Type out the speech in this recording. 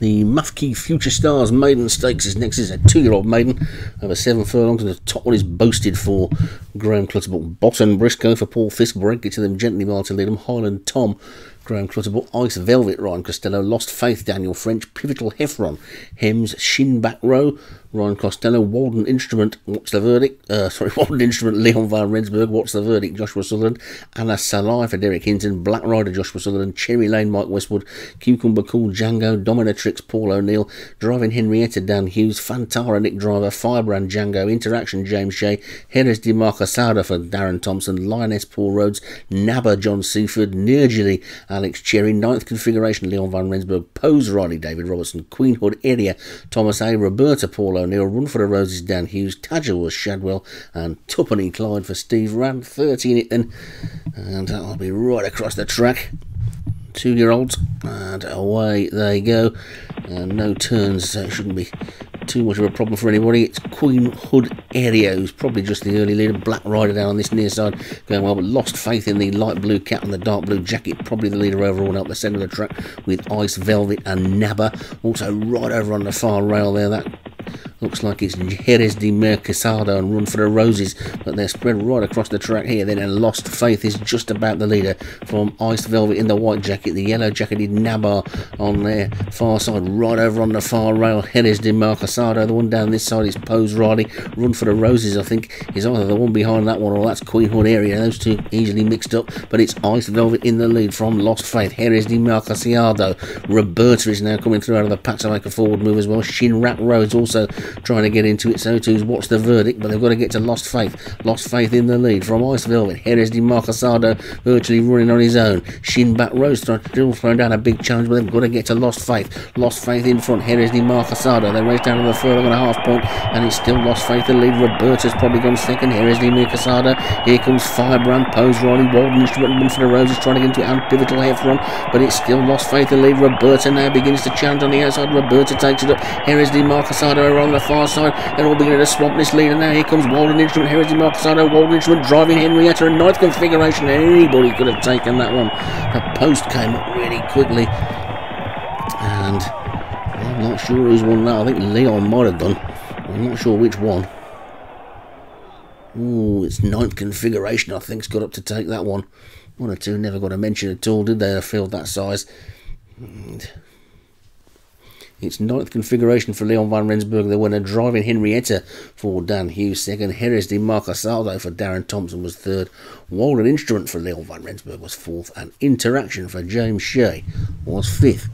The Mafki Future Stars Maiden Stakes is next. is a two-year-old maiden. Over seven furlongs, and the top one is boasted for Graham Clutterbuck, Bottom Briscoe for Paul Fisk, Break it to them gently, Martin Leadham, Highland Tom Graham Clutterbuck, Ice Velvet, Ryan Costello, Lost Faith, Daniel French, Pivotal Heffron, Hems, Shin Back Row, Ryan Costello, Walden Instrument, What's the Verdict? Uh, sorry, Walden Instrument, Leon Van Rensburg, What's the Verdict? Joshua Sutherland, Anna Salai for Derek Hinton, Black Rider, Joshua Sutherland, Cherry Lane, Mike Westwood, Cucumber Cool, Django, Dominatrix, Paul O'Neill, Driving Henrietta, Dan Hughes, Fantara, Nick Driver, Firebrand, Django, Interaction, James Shea, Jerez de Marcasada for Darren Thompson, Lioness, Paul Rhodes, Nabba, John Seaford, Nergily, Alex Cherry, Ninth Configuration, Leon Van Rensburg, Pose Riley, David Robertson, Queen Hood area, Thomas A, Roberta, Paul O'Neill, Run for the Roses, Dan Hughes, Tadger was Shadwell, and Tuppenny Clyde for Steve Rand, 30 in it then, and that'll be right across the track. Two year olds, and away they go. And no turns, so it shouldn't be too much of a problem for anybody. It's Queen Hood area, who's probably just the early leader. Black Rider down on this near side going well, but lost faith in the light blue cap and the dark blue jacket. Probably the leader overall up the centre of the track with Ice Velvet and Nabba. Also right over on the far rail there, that Looks like it's Jerez de Mercasado and Run for the Roses, but they're spread right across the track here. Then and Lost Faith is just about the leader from Ice Velvet in the white jacket, the yellow jacketed Nabar on their far side, right over on the far rail. Jerez de Mercasado, the one down this side is Pose Riley. Run for the Roses, I think, is either the one behind that one or that's Queen Hood area. Those two easily mixed up, but it's Ice Velvet in the lead from Lost Faith. Jerez de Mercasado. Roberta is now coming through out of the pack to make a forward move as well. Shin Rat Rose also trying to get into it. So too's What's the Verdict, but they've got to get to Lost Faith. Lost Faith in the lead from Ice Velvet. Jerez de Marcasado virtually running on his own. Shin Back Rose still throwing down a big challenge, but they've got to get to Lost Faith. Lost Faith in front. Jerez de Marcasado. They race down to the furlong and a half point, and it's still Lost Faith the lead. Roberta's probably gone second. Jerez de Marcasado. Here comes Firebrand, Pose Riley, Walden, Instrument, for the Roses trying to get into it, and Pivotal Heffron, but it's still Lost Faith the lead. Roberta now begins to challenge on the outside. Roberta takes it up. Jerez de Marcasado on the far side. They're all beginning to swamp this leader now. Here comes Walden Instrument, Heritage Marcasano, Walden Instrument driving Henrietta, a ninth configuration. Anybody could have taken that one. The post came up really quickly. And I'm not sure who's won that. I think Leon might have done. I'm not sure which one. Ooh, it's ninth configuration, I think's got up to take that one. One or two never got a mention at all, did they? A field that size. And its ninth configuration for Leon van Rensburg. the winner. driving Henrietta for Dan Hughes second. Jerez de Marcasado for Darren Thompson was third. Walden Instrument for Leon van Rensburg was fourth. And Interaction for James Shea was fifth.